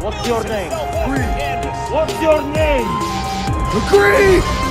What's your name? What's your name? Green.